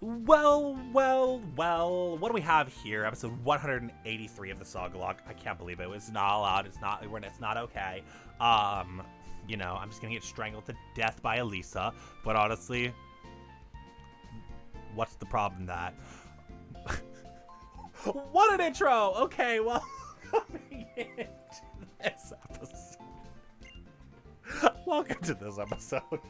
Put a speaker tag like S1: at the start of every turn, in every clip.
S1: Well, well, well, what do we have here? Episode 183 of the Sagalocke. I can't believe it. It's not allowed. It's not, it's not okay. Um, you know, I'm just gonna get strangled to death by Elisa. But honestly, what's the problem that? what an intro! Okay, well, coming into this episode. Welcome to this episode.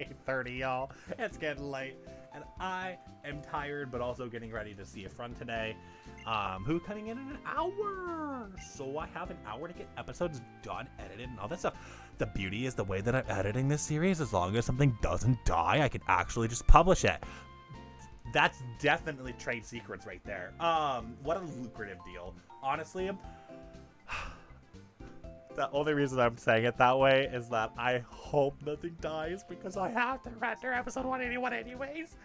S1: It's 8.30, y'all. It's getting late. And I am tired, but also getting ready to see a friend today. Um, who's coming in in an hour. So I have an hour to get episodes done, edited, and all that stuff. The beauty is the way that I'm editing this series, as long as something doesn't die, I can actually just publish it. That's definitely trade secrets right there. Um, what a lucrative deal. Honestly, the only reason I'm saying it that way is that I hope nothing dies because I have to render episode 181 anyways.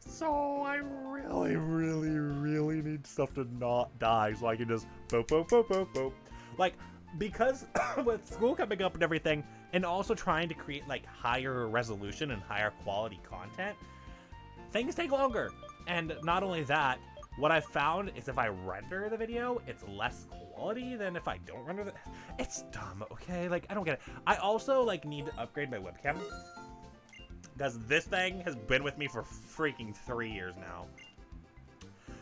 S1: So I really, really, really need stuff to not die so I can just boop, boop, boop, boop, boop. Like, because with school coming up and everything, and also trying to create like higher resolution and higher quality content, things take longer. And not only that, what I found is if I render the video, it's less quality than if I don't render the. It's dumb, okay? Like I don't get it. I also like need to upgrade my webcam because this thing has been with me for freaking three years now.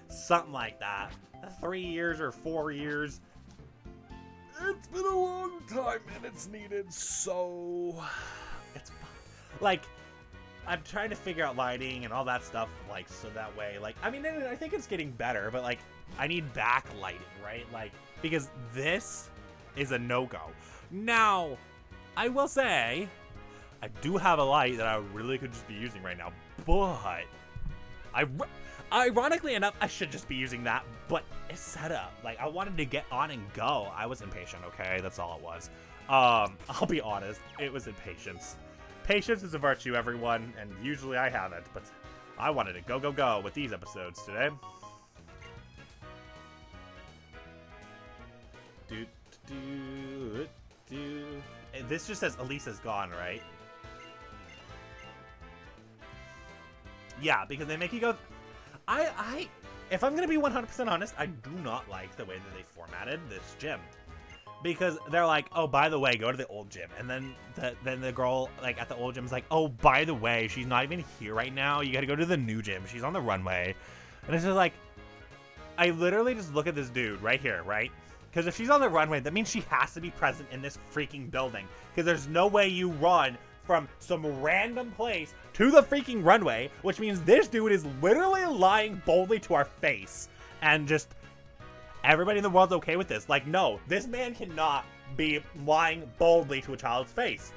S1: Something like that. Three years or four years. It's been a long time and it's needed so. It's like I'm trying to figure out lighting and all that stuff, like, so that way, like, I mean, I think it's getting better, but, like, I need backlighting, right? Like, because this is a no-go. Now, I will say, I do have a light that I really could just be using right now, but I, ironically enough, I should just be using that, but it's set up. Like, I wanted to get on and go. I was impatient, okay? That's all it was. Um, I'll be honest, it was impatience. Patience is a virtue, everyone, and usually I have it, but I wanted to go, go, go with these episodes today. Do, do, do. This just says Elisa's gone, right? Yeah, because they make you go... I, I... If I'm gonna be 100% honest, I do not like the way that they formatted this gym because they're like, oh, by the way, go to the old gym, and then the, then the girl like at the old gym is like, oh, by the way, she's not even here right now. You got to go to the new gym. She's on the runway, and it's just like, I literally just look at this dude right here, right? Because if she's on the runway, that means she has to be present in this freaking building. Because there's no way you run from some random place to the freaking runway, which means this dude is literally lying boldly to our face and just everybody in the world's okay with this. Like, no, this man cannot be lying boldly to a child's face.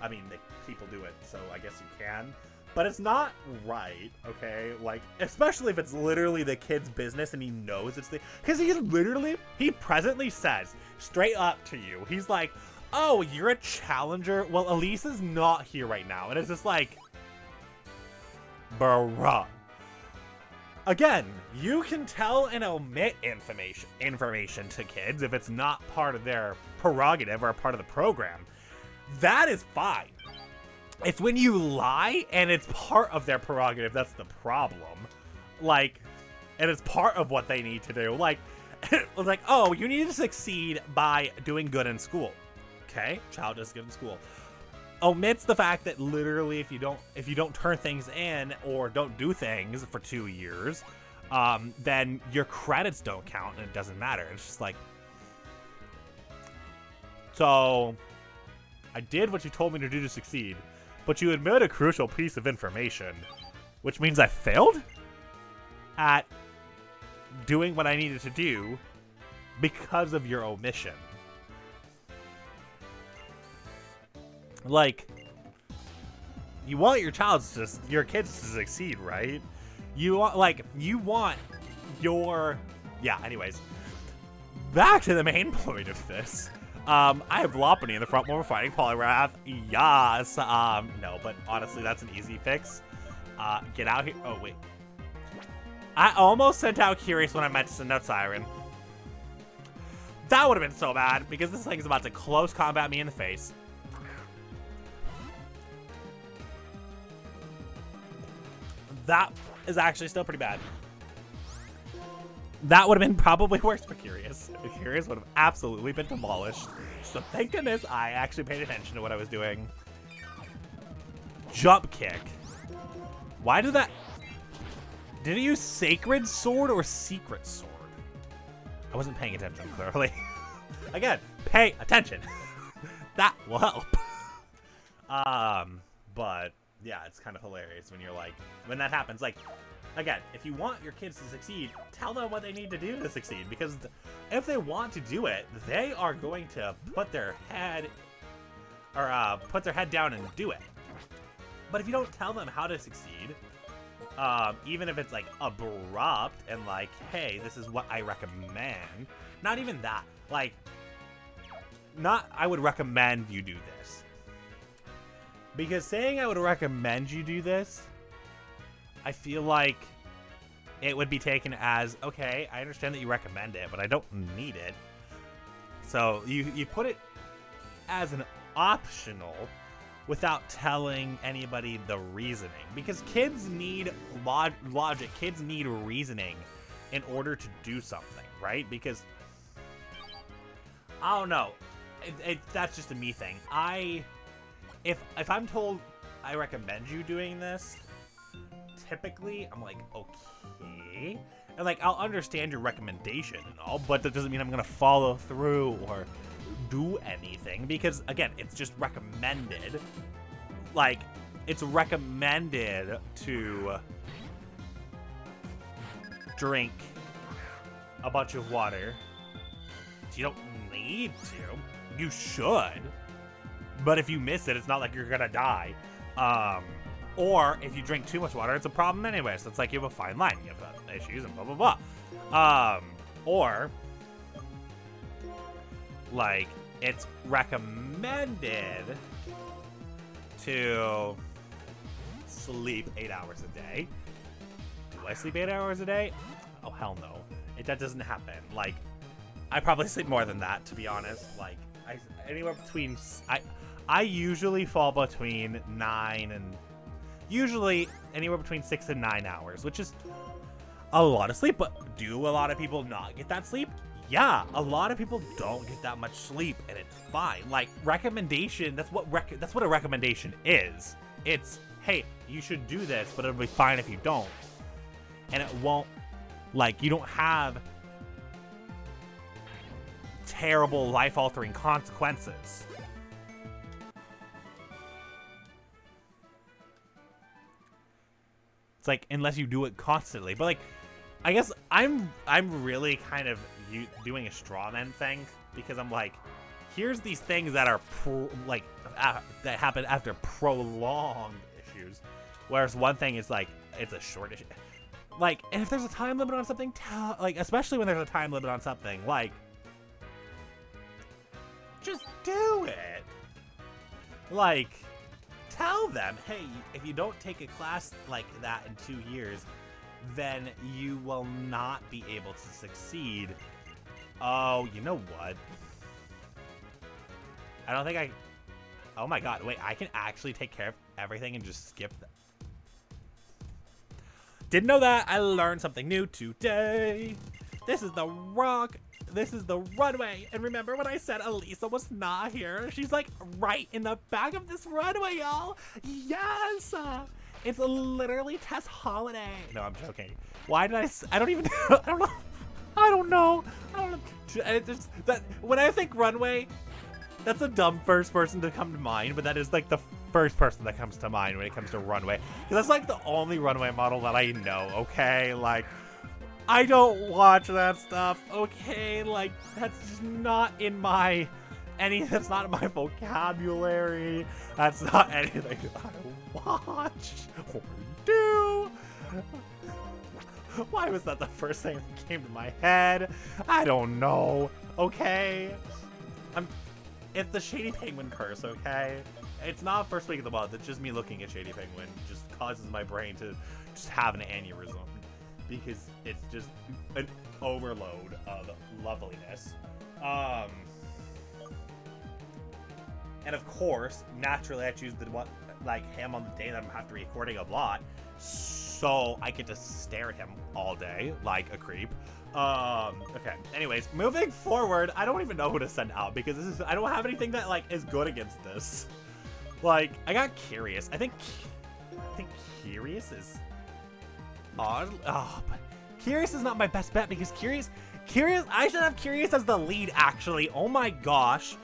S1: I mean, people do it, so I guess you can. But it's not right, okay? Like, especially if it's literally the kid's business and he knows it's the. Because he literally, he presently says straight up to you, he's like, oh, you're a challenger? Well, Elise is not here right now. And it's just like, bruh again, you can tell and omit information information to kids if it's not part of their prerogative or part of the program. That is fine. It's when you lie and it's part of their prerogative that's the problem. Like, and it's part of what they need to do. Like, like, oh, you need to succeed by doing good in school. Okay, child does good in school omits the fact that literally if you don't if you don't turn things in or don't do things for two years um, then your credits don't count and it doesn't matter it's just like so i did what you told me to do to succeed but you admit a crucial piece of information which means i failed at doing what i needed to do because of your omission like you want your child to your kids to succeed, right? You want like you want your yeah, anyways. Back to the main point of this. Um, I have Lopunny in the front we're fighting Poliwrath. Yes. Um, no, but honestly, that's an easy fix. Uh, get out here. Oh, wait. I almost sent out Curious when I meant to send out Siren. That would have been so bad, because this thing is about to close combat me in the face. that is actually still pretty bad. That would have been probably worse for Curious. Curious would have absolutely been demolished. So thank goodness I actually paid attention to what I was doing. Jump kick. Why did that... Did he use Sacred Sword or Secret Sword? I wasn't paying attention, clearly. Again, pay attention. that will help. um, but yeah, it's kind of hilarious when you're like, when that happens, like, again, if you want your kids to succeed, tell them what they need to do to succeed. Because if they want to do it, they are going to put their head, or uh, put their head down and do it. But if you don't tell them how to succeed, um, even if it's like abrupt and like, hey, this is what I recommend, not even that, like, not I would recommend you do this. Because saying I would recommend you do this, I feel like it would be taken as, okay, I understand that you recommend it, but I don't need it. So you, you put it as an optional without telling anybody the reasoning. Because kids need log logic, kids need reasoning in order to do something, right? Because, I don't know, it, it, that's just a me thing. I, if, if I'm told I recommend you doing this, typically I'm like, okay. And like, I'll understand your recommendation and all, but that doesn't mean I'm gonna follow through or do anything because again, it's just recommended. Like, it's recommended to drink a bunch of water. You don't need to. You should. But if you miss it, it's not like you're gonna die. Um, or if you drink too much water, it's a problem anyway. So it's like you have a fine line. You have uh, issues and blah, blah, blah. Um, or, like, it's recommended to sleep eight hours a day. Do I sleep eight hours a day? Oh, hell no. It, that doesn't happen. Like, I probably sleep more than that, to be honest. Like, I, anywhere between... I, I usually fall between nine and... Usually anywhere between six and nine hours, which is a lot of sleep. But do a lot of people not get that sleep? yeah, a lot of people don't get that much sleep, and it's fine. Like recommendation, that's what rec- that's what a recommendation is. It's hey, you should do this, but it'll be fine if you don't, and it won't. Like you don't have terrible life-altering consequences. It's like unless you do it constantly, but like I guess I'm I'm really kind of doing a straw man thing because I'm like, here's these things that are like uh, that happen after prolonged issues, whereas one thing is like it's a short issue. Like, and if there's a time limit on something, like especially when there's a time limit on something, like just do it. Like, tell them, hey, if you don't take a class like that in two years, then you will not be able to succeed Oh, you know what? I don't think I... Oh my god, wait, I can actually take care of everything and just skip that. Didn't know that. I learned something new today. This is the rock. This is the runway. And remember when I said Elisa was not here? She's like right in the back of this runway, y'all. Yes. It's literally Tess Holliday. No, I'm joking. Why did I? I don't even. I don't know. I don't know. I don't know. Just, that when I think runway, that's a dumb first person to come to mind, but that is like the first person that comes to mind when it comes to runway. That's like the only runway model that I know. Okay, like I don't watch that stuff. Okay, like that's just not in my any. That's not in my vocabulary. That's not anything I watch or do. Why was that the first thing that came to my head? I don't know. Okay? I'm... It's the Shady Penguin curse, okay? It's not first week of the month. It's just me looking at Shady Penguin. just causes my brain to just have an aneurysm. Because it's just an overload of loveliness. Um... And of course, naturally I choose the one like him on the day that I'm to recording a lot. So so I get to stare at him all day like a creep. Um, okay. Anyways, moving forward, I don't even know who to send out because this is I don't have anything that like is good against this. Like, I got curious. I think I think curious is odd. Oh, but curious is not my best bet because curious curious I should have curious as the lead actually. Oh my gosh.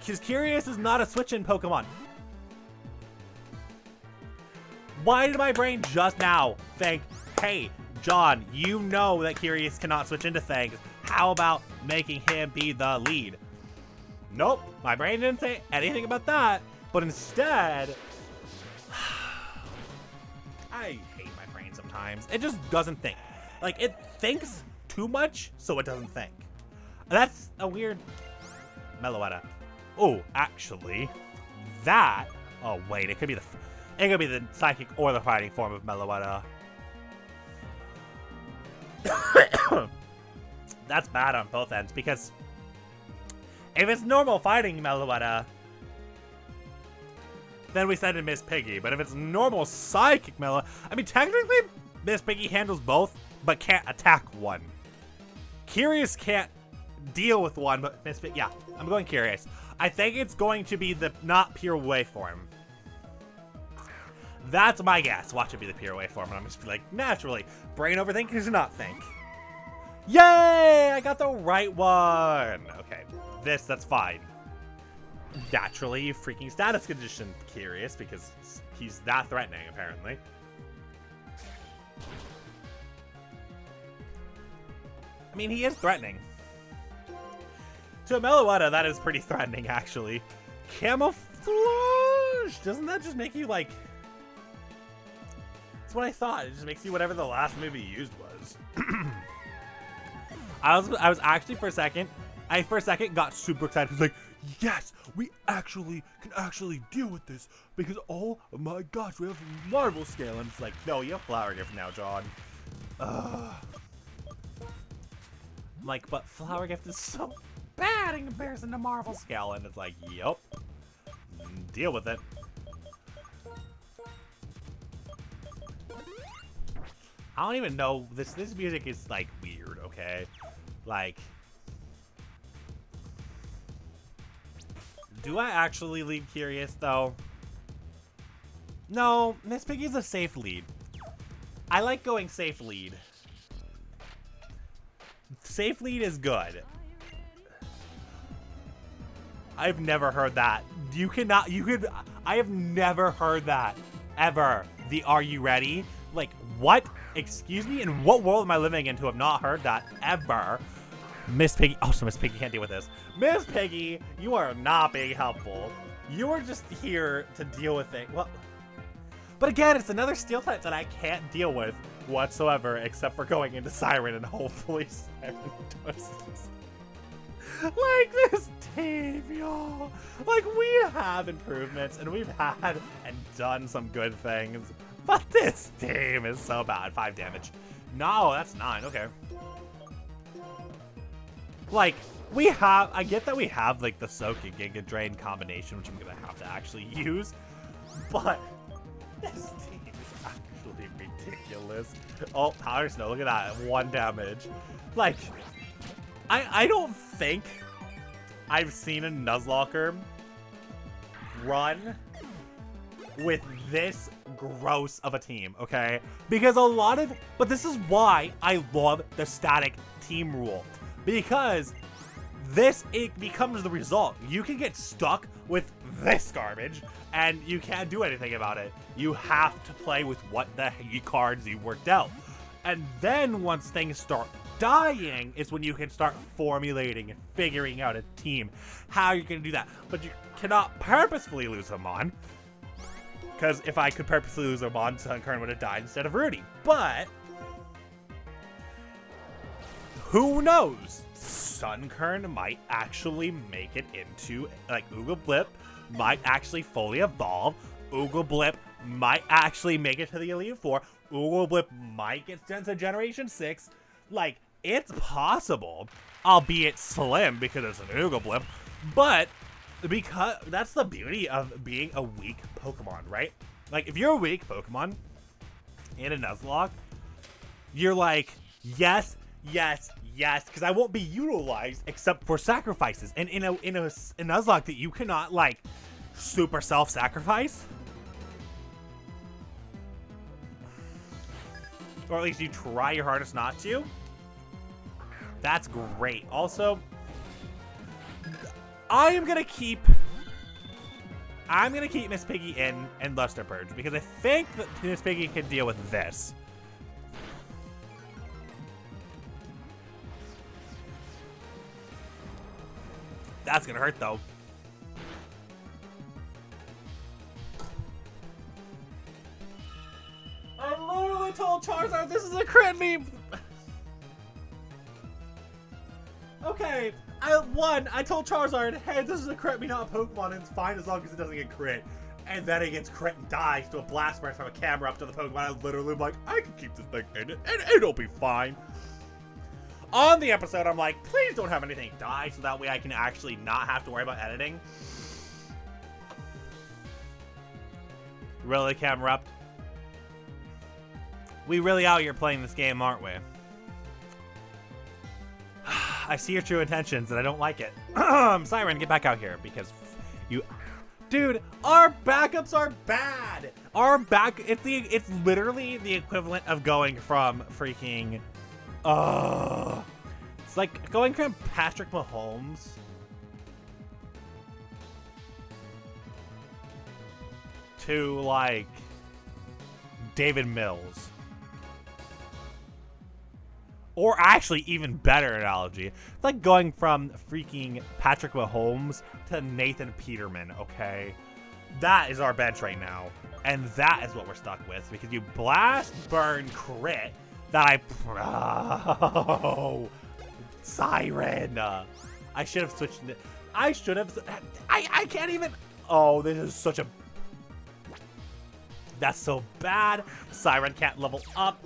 S1: Because curious is not a switch in Pokemon. Why did my brain just now think, hey, John, you know that Curious cannot switch into things. How about making him be the lead? Nope, my brain didn't say anything about that, but instead, I sometimes. It just doesn't think. Like, it thinks too much, so it doesn't think. That's a weird Meloetta. Oh, actually, that, oh wait, it could be the, it could be the psychic or the fighting form of Meloetta. That's bad on both ends, because if it's normal fighting Meloetta, then we send in Miss Piggy. But if it's normal Psychic Mela, I mean, technically, Miss Piggy handles both, but can't attack one. Curious can't deal with one, but Miss Piggy, yeah, I'm going Curious. I think it's going to be the not Pirouette form. That's my guess. Watch it be the Pirouette form, and I'm just like, naturally, brain overthinking does not think. Yay! I got the right one! Okay, this, that's fine. Naturally, freaking status condition curious, because he's that threatening, apparently. I mean, he is threatening. To a that is pretty threatening, actually. Camouflage! Doesn't that just make you, like... That's what I thought. It just makes you whatever the last movie you used was. I was I was actually for a second, I for a second got super excited. I was like, yes, we actually can actually deal with this because oh my gosh, we have Marvel scale, and it's like, no, you have Flower Gift now, John. Like, but Flower Gift is so bad in comparison to Marvel scale, and it's like, yep, deal with it. I don't even know this. This music is like weird. Okay, like, do I actually lead Curious, though? No, Miss Piggy's a safe lead. I like going safe lead. Safe lead is good. I've never heard that. You cannot, you could, I have never heard that, ever. The Are You Ready? Like, what? Excuse me? In what world am I living in to have not heard that ever? Miss Piggy. Also, Miss Piggy can't deal with this. Miss Piggy, you are not being helpful. You are just here to deal with it. Well, but again, it's another steel type that I can't deal with whatsoever, except for going into Siren and hopefully Siren does this. like this team, y'all. Like, we have improvements, and we've had and done some good things. But this team is so bad. Five damage. No, that's nine. Okay. Like, we have... I get that we have, like, the Soak and Giga Drain combination, which I'm to have to actually use. But this team is actually ridiculous. Oh, Powder Snow. Look at that. One damage. Like, I, I don't think I've seen a Nuzlocke run with this gross of a team, okay? Because a lot of, but this is why I love the static team rule. Because this, it becomes the result. You can get stuck with this garbage, and you can't do anything about it. You have to play with what the cards you worked out. And then once things start dying is when you can start formulating and figuring out a team, how you're going to do that. But you cannot purposefully lose them on because if I could purposely lose a Amon, Sunkern would have died instead of Rudy. But, who knows? Sunkern might actually make it into, like, Ooga Blip might actually fully evolve. Ooga Blip might actually make it to the Elite Four. Ooga Blip might get sent to Generation 6. Like, it's possible, albeit slim because it's an Ooga Blip. But because that's the beauty of being a weak Pokemon, right? Like, if you're a weak Pokemon, in a Nuzlocke, you're like, yes, yes, yes, because I won't be utilized except for sacrifices. And in a in a, a Nuzlocke that you cannot like super self-sacrifice, or at least you try your hardest not to. That's great. Also, I am gonna keep. I'm gonna keep Miss Piggy in and Luster Purge because I think that Miss Piggy can deal with this. That's gonna hurt though. I literally told Charizard this is a crit meme. okay, I one, I told Charizard, hey, this is a crit me, not a Pokemon, and it's fine as long as it doesn't get crit. And then it gets crit and dies to a Blast Burn from a Camerupt to the Pokemon. I literally am like, I can keep this thing in it, and it'll be fine. On the episode, I'm like, please don't have anything die, so that way I can actually not have to worry about editing. Really, Camerupt? We really out here playing this game, aren't we? I see your true intentions, and I don't like it. Siren, get back out here, because you... Dude, our backups are bad! Our back... It's, the, it's literally the equivalent of going from freaking... Uh, it's like going from Patrick Mahomes... to, like, David Mills. Or actually, even better analogy. It's like going from freaking Patrick Mahomes to Nathan Peterman, okay? That is our bench right now. And that is what we're stuck with. Because you blast, burn, crit. That I... Oh, Siren. I should have switched... I should have... I, I can't even... Oh, this is such a... That's so bad. Siren can't level up.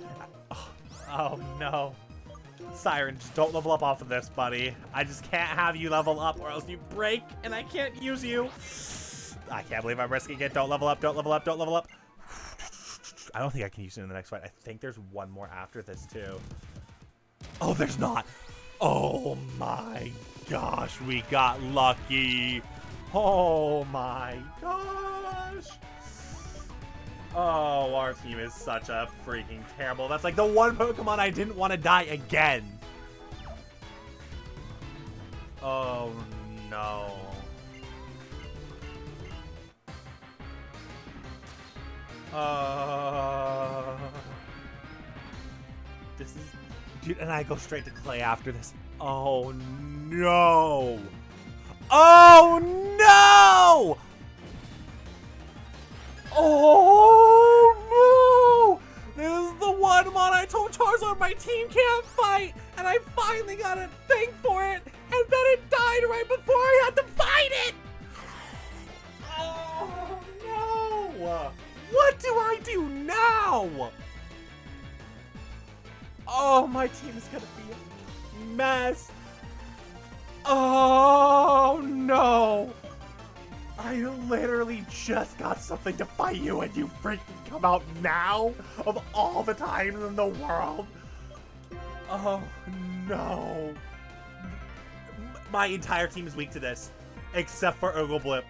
S1: Oh, oh no. Siren, just don't level up off of this, buddy. I just can't have you level up or else you break and I can't use you. I can't believe I'm risking it. Don't level up, don't level up, don't level up. I don't think I can use it in the next fight. I think there's one more after this, too. Oh, there's not. Oh, my gosh. We got lucky. Oh, my gosh. Oh, our team is such a freaking terrible. That's like the one Pokemon I didn't want to die again. Oh, no. Uh, this is... Dude, and I go straight to Clay after this. Oh, no. Oh, no! Oh, no! This is the one mon I told Charizard my team can't fight, and I finally got a thing for it, and then it died right before I had to fight it! Oh, no! What do I do now? Oh, my team is gonna be a mess. Oh, no! I literally just got something to fight you and you freaking come out now? Of all the times in the world? Oh, no. My entire team is weak to this. Except for Oogleblip.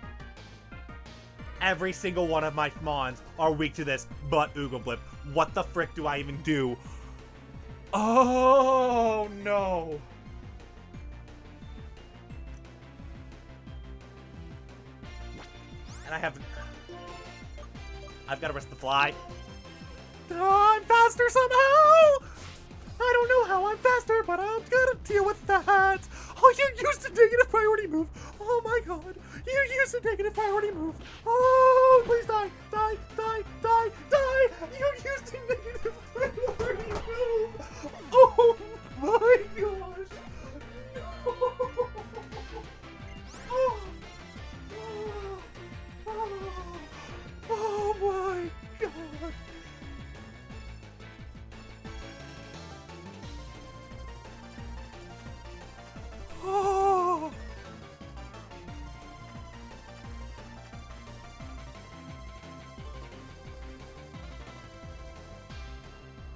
S1: Every single one of my Mons are weak to this, but Oogleblip. What the frick do I even do? Oh, no. And I have... I've got to risk the fly. Oh, I'm faster somehow! I don't know how I'm faster, but I'm gonna deal with that. Oh, you used a priority move. Oh my god. You used a negative priority move. Oh, please die, die, die, die, die. You used a negative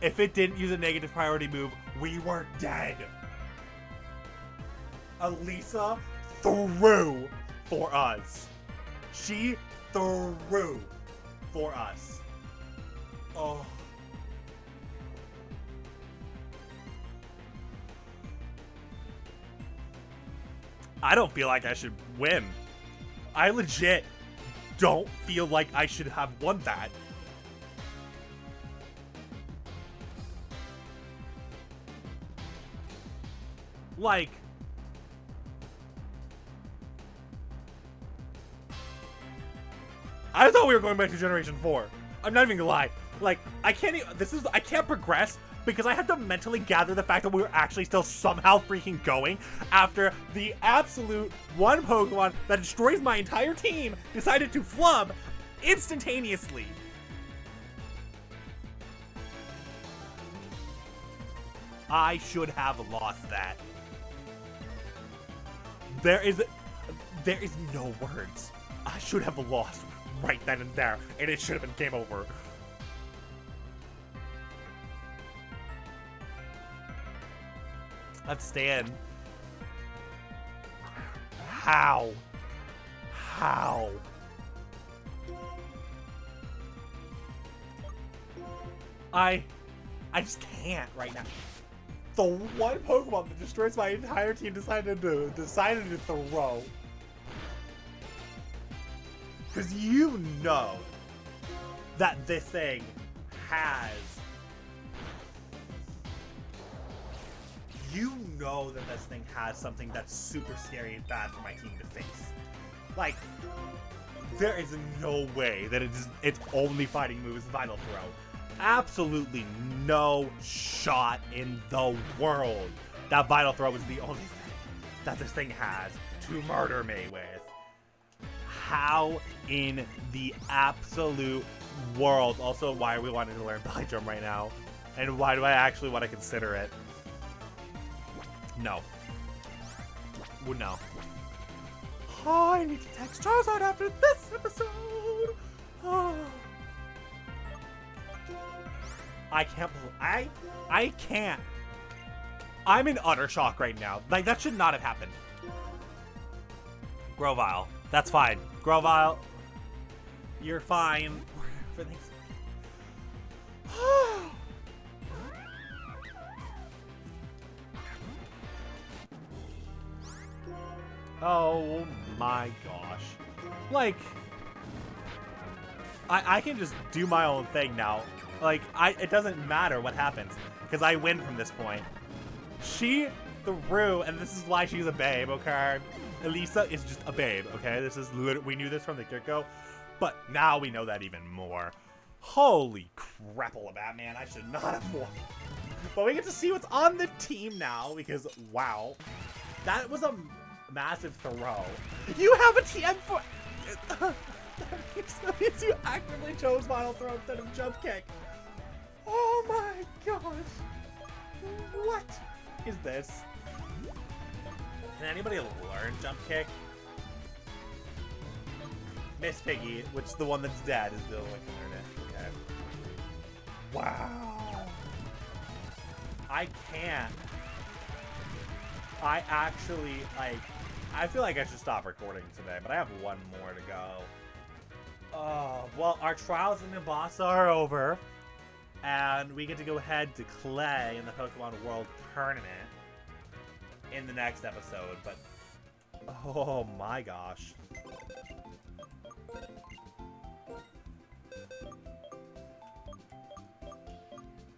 S1: If it didn't use a negative priority move, we were dead. Elisa threw for us. She threw for us. Oh. I don't feel like I should win. I legit don't feel like I should have won that. Like, I thought we were going back to Generation 4. I'm not even gonna lie. Like, I can't even, this is, I can't progress because I have to mentally gather the fact that we were actually still somehow freaking going after the absolute one Pokemon that destroys my entire team decided to flub instantaneously. I should have lost that. There is, there is no words. I should have lost right then and there, and it should have been game over. Let's stand. How? How? I... I just can't right now. The one Pokemon that destroys my entire team decided to decided to throw. Because you know that this thing has you know that this thing has something that's super scary and bad for my team to face. Like, there is no way that it's its only fighting move is Vital Throw. Absolutely no shot in the world that Vital Throw is the only thing that this thing has to murder me with. How in the absolute world? Also, why are we wanting to learn Belly Drum right now? And why do I actually want to consider it? No. No. Oh, I need to text Charizard after this episode. Oh. I can't I I can't. I'm in utter shock right now. Like that should not have happened. Grovyle. That's fine. Grovyle. You're fine. Oh my gosh. Like, I, I can just do my own thing now. Like, I it doesn't matter what happens, because I win from this point. She threw, and this is why she's a babe, okay? Elisa is just a babe, okay? This is we knew this from the get-go, but now we know that even more. Holy crapola, Batman, I should not have won. But we get to see what's on the team now, because, wow. That was a massive throw. You have a TM for... that, means, you actively chose Vital Throw instead of Jump Kick. Oh my gosh. What is this? Can anybody learn Jump Kick? Miss Piggy, which is the one that's dead, is the only one can learn it. Okay. Wow. I can't. I actually, like, I feel like I should stop recording today, but I have one more to go. Oh, well, our trials in Nimbasa are over, and we get to go head to Clay in the Pokemon World Tournament in the next episode, but oh my gosh.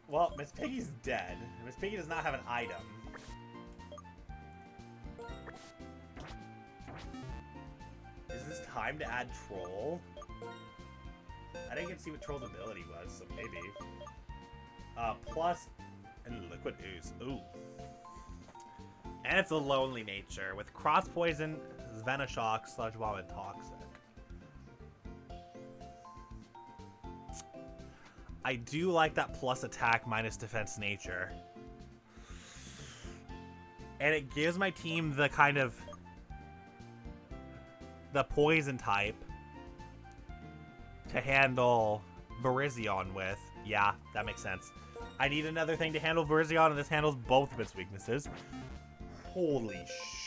S1: Well, Miss Piggy's dead. Miss Piggy does not have an item. Is this time to add Troll? I didn't get to see what Troll's ability was, so maybe. Uh, plus, and Liquid Ooze. Ooh. And it's a lonely nature, with Cross Poison, Venoshock, Sludge Bomb, and Toxic. I do like that plus attack minus defense nature. And it gives my team the kind of the poison type to handle Virizion with. Yeah, that makes sense. I need another thing to handle Virizion, and this handles both of its weaknesses. Holy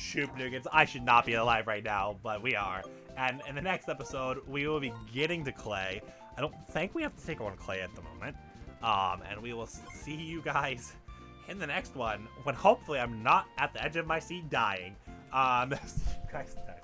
S1: shoot, nuggets. I should not be alive right now, but we are. And in the next episode, we will be getting to Clay. I don't think we have to take on Clay at the moment. Um, and we will see you guys in the next one when hopefully I'm not at the edge of my seat dying. Um, see you guys then.